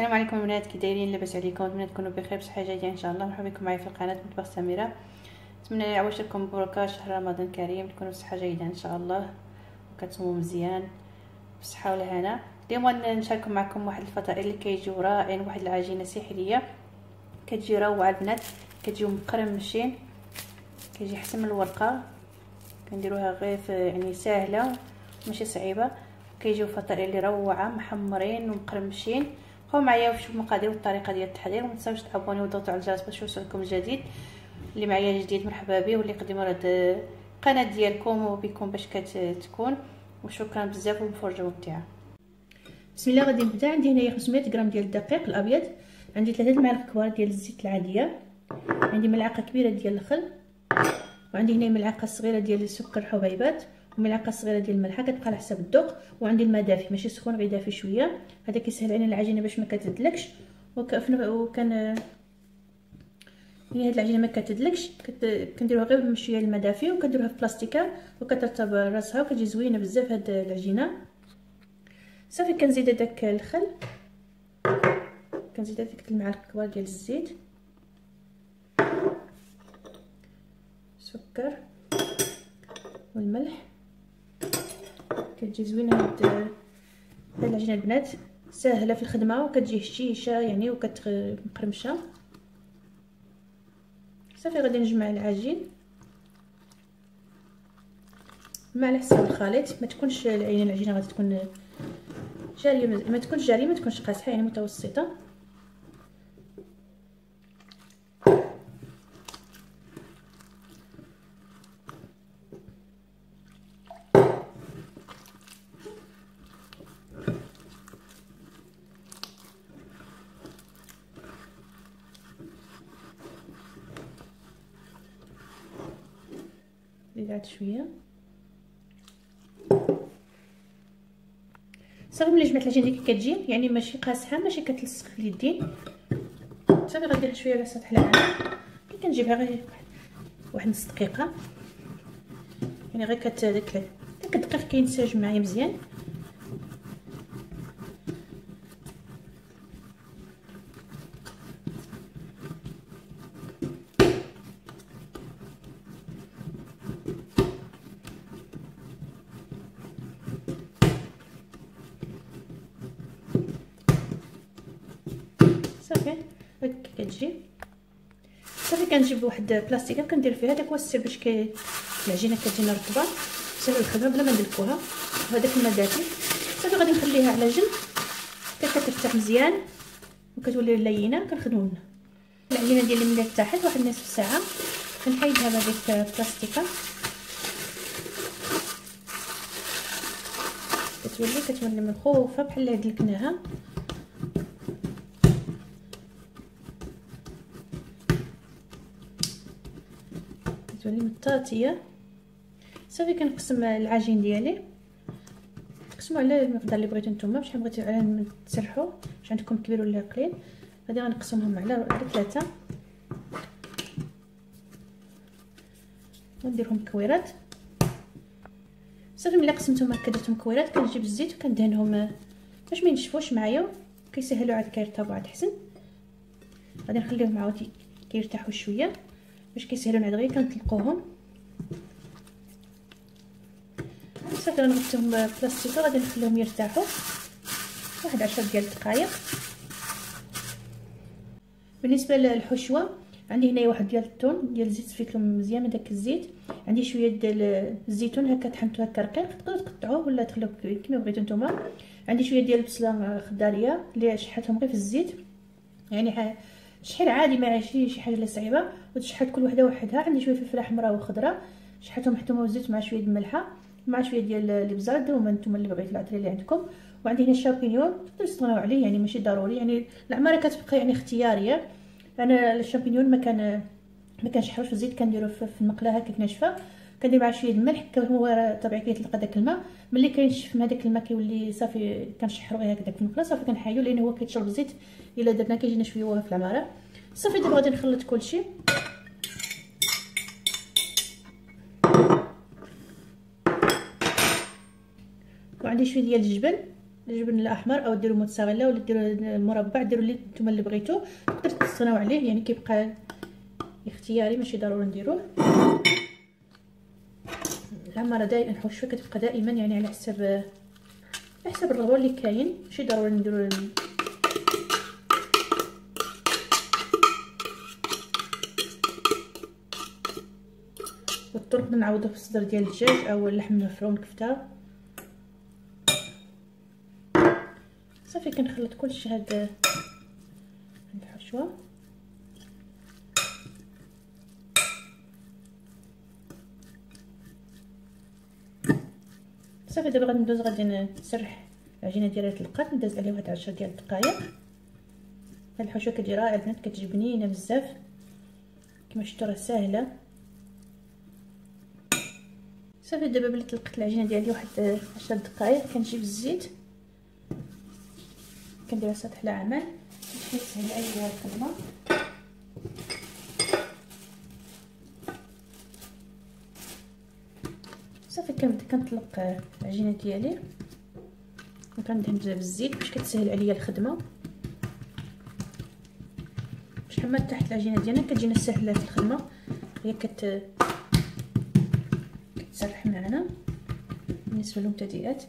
السلام عليكم البنات كي دايرين لاباس عليكم نتمنى تكونوا بخير بصحه جيده إن شاء الله. مرحبا بكم معايا في القناة مطبخ سميره نتمنى يعوش لكم بركة شهر رمضان كريم تكونوا بصحة جيدة إن شاء الله. وكتصوموا مزيان. بصحة والهنا اليوم نشارك معكم واحد الفطائر اللي كيجيو رائعين واحد العجينة سحرية. كتجي روعة البنات. كتجيو مقرمشين. كيجي احسن من الورقة. كنديروها غير يعني سهله ماشي صعيبة. كيجيو فطائر اللي روعة محمرين ومقرمشين. بقاو معايا وشوفوا المقادير والطريقة ديال التحضير. وما تنساوش تابونيو وتضغطوا على الجرس باش يوصلكم الجديد. اللي معايا جديد مرحبا به واللي قدموا هاد القناه ديالكم وبكم باش كتكون. وشكرا بزاف والمفرجة ممتعة. بسم الله غادي نبدأ. عندي هنايا 500 غرام ديال الدقيق الأبيض. عندي 3 معالق كبار ديال الزيت العادية. عندي ملعقة كبيرة ديال الخل. وعندي هنا ملعقة صغيرة ديال السكر حبيبات. وملعقه صغيرة ديال الملح كتبقى على حسب الذوق وعندي الماء دافي ماشي سخون غير دافي شوية. هذا كيسهل علينا العجينة باش ما كتدلكش. وكان يعني هاد العجينة ما كتدلكش كنديروها غير بشويه الماء دافي وكنديروها في بلاستيكة وكترطب راسها وكتجي زوينة بزاف هاد العجينة. صافي كنزيد هذاك الخل. كنزيد هذيك المعالق كبار ديال الزيت. سكر. والملح. كتجي زوينة هاد هاد العجينة البنات. ساهلة في الخدمة وكتجي هشيشه يعني وكتمقرمشه صافي غادي نجمع العجين. مع على حساب الخليط ما تكونش العين العجينة غادي تكون جارية ما تكونش جارية ما تكونش قاصحة يعني متوسطة. زيد شوية. صافي ملي جمعت العجين ديك كتجي يعني ماشي قاصحه ماشي كتلصق في اليدين. صافي غنديرها شوية على سطح العين كي كنجيبها غير واحد نص دقيقة. يعني غير كت داك الدقيق كينسجم معايا مزيان. صافي هكا كتجي صافي كنجيب واحد بلاستيكه كندير فيها داك السر باش كي العجينة كتجينا رطبه سهل الخدمه بلا ما ندلكوها وهذاك الماء دافي. صافي غادي نخليها على جنب. حتى كترتاح مزيان وكتولي لينة كنخدمو منها. العجينة ديالي ملي ارتاحت واحد نصف ساعة. كنحيدها بهذيك البلاستيكه كتولي كتولي مخوفه بحال اللي دلكناها كتولي مطاطيه صافي كنقسم العجين ديالي. تقسموا على المقدار اللي بغيتو نتوما شحال بغيتو على تسرحوا واش عندكم كبير ولا قليل. غادي غنقسمهم على على ثلاثة. ونديرهم كويرات. صافي ملي قسمتهم هكا درتهم كويرات كنجيب الزيت وكندهنهم. باش ما ينشفوش معايا كيسهلوا عاد كيرطبوا عاد حسن. غادي نخليهم عاود كيرتاحوا شوية. باش كيسهلوا نعاد غير كنطلقوهم. صافي غنغطيهم بلاستيكه غادي نخليهم يرتاحوا واحد عشر ديال الدقائق بالنسبة للحشوة عندي هنايا واحد ديال الثوم ديال الزيت لهم مزيان من داك الزيت. عندي شوية ديال الزيتون هكا طحنتو هكا رقيق تقدروا تقطعوه ولا تخلوه كما بغيتو نتوما. عندي شوية ديال البصلة خضارية اللي شحتهم غير في الزيت. يعني شحال عادي ما شي شي حاجة لا صعيبة وتشحت كل وحدة وحدها. عندي شوية فلفلة حمراء وخضراء شحتهم حطهم الزيت مع شوية الملحه مع شوية ديال الابزار ديروهم نتوما اللي بغيتو العطريه اللي عندكم. وعندي هنا الشامبينيون تقدروا تستغناو عليه يعني ماشي ضروري. يعني العماره كتبقى يعني اختيارية. أنا الشامبينيون ما كان ما كنشحروش في الزيت كنديرو في المقله هكاك ناشفة. كندير مع شوية الملح هو طبيعي كيطلق داك الماء. ملي كينشف من هذاك الماء كيولي صافي كنشحرو غير هكذاك في المقله صافي كنحايدو لأن هو كيتشرب الزيت إلا درنا كيجينا شوية في العمارة. صافي دابا غادي نخلط كلشي. وعندي شوية ديال الجبن. الجبن الأحمر أو ديروا موتزاريلا ولا ديروا مربع ديروا اللي نتوما اللي بغيتو. تقدروا تستغناو عليه يعني كيبقى اختياري ماشي ضروري نديروه. العماره دائما الحشوه كتبقى دائما يعني على حسب على حسب الرغبة اللي كاين. ماشي ضروري نديرو والطرق نعوضو في الصدر ديال الدجاج أو اللحم المفروم كفتة. صافي كنخلط كلشي هاد الحشوة. صافي دابا غادي ندوز غادي نسرح. العجينه ديالي تلقات ندوز عليها واحد 10 ديال الدقائق هاد الحشوة كتجي رائعة البنات كتجي بنينه بزاف. كما شفتوا راه ساهلة. صافي دابا بلي طلقت العجينة ديالي واحد 10 دقائق كنجيب الزيت كنديرها سطح العمل. تسهل عليا الخدمه صافي كنبدا كنطلق العجينة ديالي. وكندهن بزاف باش كتسهل عليا الخدمة. باش حما تحت العجينة ديالنا كتجينا سهلة في الخدمة. هي كت كتسرح معنا بالنسبة للمبتدئات.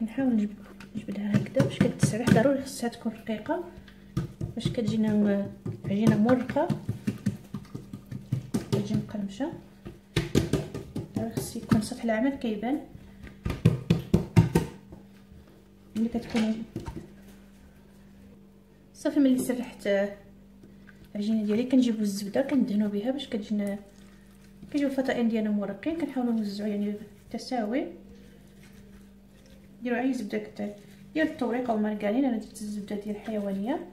كنحاول نجبد نجبدها هكذا. باش كتسرح؟ ضروري خصها تكون رقيقة. باش كتجينا عجينه مرقة. كتجي مقرمشة. خص يكون سطح العمل كيبان. ملي كتكون صافي ملي سرحت العجينة ديالي كنجيبو الزبدة كندهنو بها باش كتجينا كيجيو الفطائر ديالنا مرقين كنحاولوا نوزعو يعني بالتساوي ديروا أي زبدة كتر ديال الطوريق أو المارغرين أنا درت الزبدة ديال الحيوانية.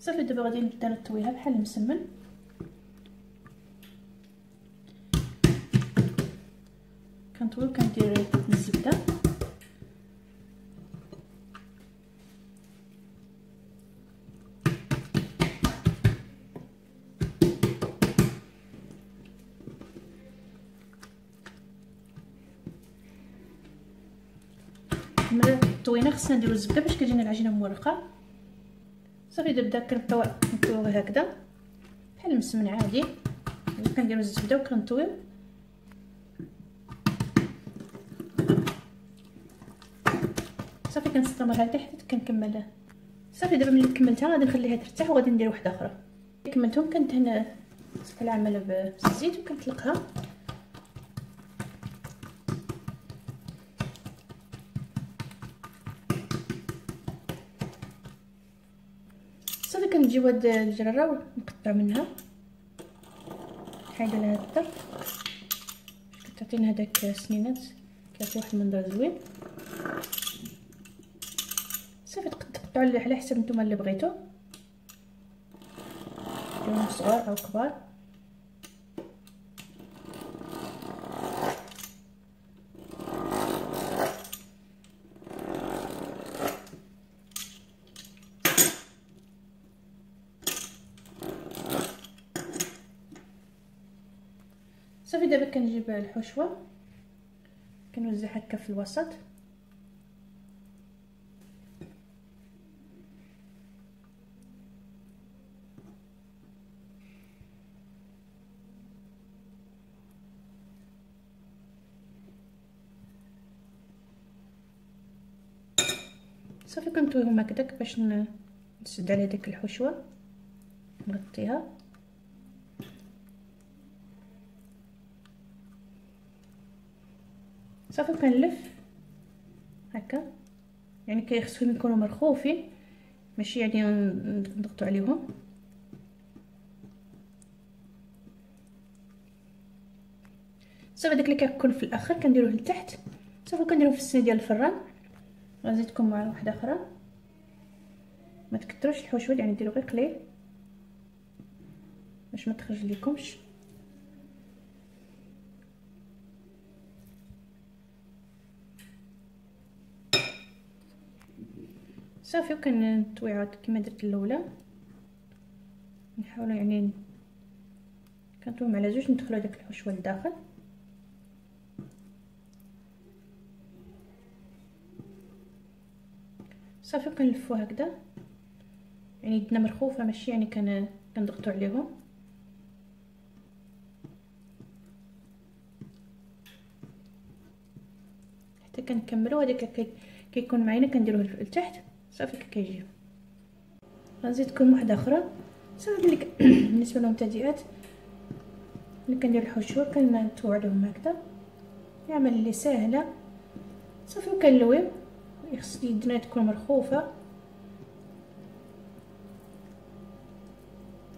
صافي دابا غادي نبدا نطويها بحال المسمن. كنطوي وكندير الزبدة. ملي طوينا خصنا نديرو الزبده باش كتجينا العجينة مورقة. صافي نبدا كنطوي نطويو هكذا بحال المسمن عادي. كنديرو الزبدة وكنطويو. صافي كنستمر حتى حتى كنكمل. صافي دابا ملي كملتها غادي نخليها ترتاح وغادي ندير واحدة أخرى كملتهم كندهن سطح العمل بالزيت وكنطلقها. كنجيو هاد الجرارة ونقطع منها. حايده لها باش كتعطينا هداك السنينات كيعطي واحد المنظر زوين. صافي تقطعوا على حسب نتوما اللي بغيتو. صغار أو كبار. صافي دابا كنجيب الحشوة. كنوزع هكا في الوسط. صافي كنطويهم هكذاك باش نسد على ديك الحشوة. نغطيها. صافي كنلف هكا. يعني كيخصهم يكونوا مرخوفين. ماشي يعني نضغطوا عليهم. صافي داك اللي كيكون في الأخر كنديروه لتحت. صافي كنديروه في السنة ديال الفران. غنزيدكم مع واحدة أخرى. ما تكثروش الحشوه يعني ديروا غير قليل. باش ما تخرج لكمش صافي وكنطويها كما درت الأولى. نحاولوا يعني كنطويهم على جوج ندخلوا داك الحشوة لداخل. صافي كنلفو هكذا. يعني يدنا مرخوفه ماشي يعني كان كنضغطوا عليهم. حتى كنكملوا هذاك كيكون معانا كنديروه لتحت. صافي كيجي. غنزيدكم واحدة أخرى. صافي لك بالنسبة للمبتدئات ملي كندير الحشوه كنتوع لهم هكذا. يعمل لي ساهلة. صافي وكنلوي خص يدنا تكون مرخوفة.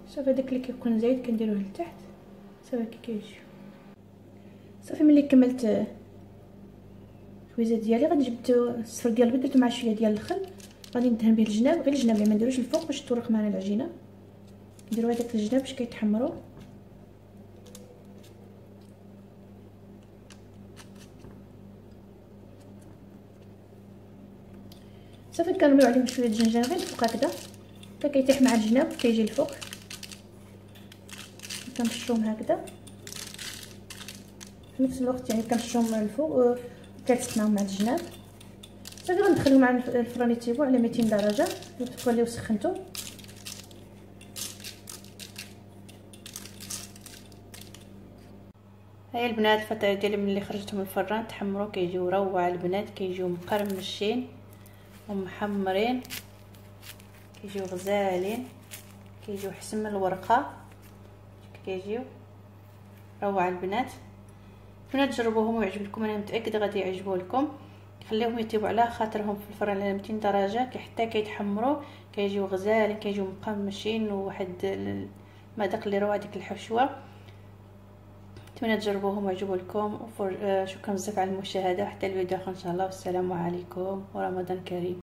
صافي داك اللي كيكون زايد كنديروه لتحت. صافي كي كيجي. صافي ملي كملت الحويزه ديالي غادي جبت الصفر ديال البيض درت مع شوية ديال الخل. غادي ندهن به الجناب غير الجناب ما نديروش الفوق باش تورق معنا العجينة. نديرو هذاك الجناب باش كيتحمروا صافي كنرميو عليهم شوية الجنجبيل الفوق هكذا. حتى كيتيح مع الجناب كيجي الفوق. كنشوم هكذا. في نفس الوقت يعني كنشوم الفوق كتسناو مع الجناب. صافي غندخلو مع الفران يطيبو على 200 درجة. اللي سخنتو. هيا البنات الفطاير ديالي ملي خرجتهم من الفران تحمروا كيجيو روعة البنات كيجيو مقرمشين ومحمرين كيجيو غزالين كيجيو حسن من الورقة. كيجيو روعة البنات. نتمنى تجربوهم ويعجبكم أنا متأكدة غادي يعجبوا لكم خليهم يطيبوا على خاطرهم في الفران على 200 درجة حتى كيتحمروا كيجيو غزالين كيجيو مقمشين وواحد المذاق اللي روعه ديك الحشوة. نتمنى تجربوهم ويعجبوا لكم. شكرا بزاف على المشاهدة. حتى الفيديو آخر إن شاء الله. والسلام عليكم ورمضان كريم.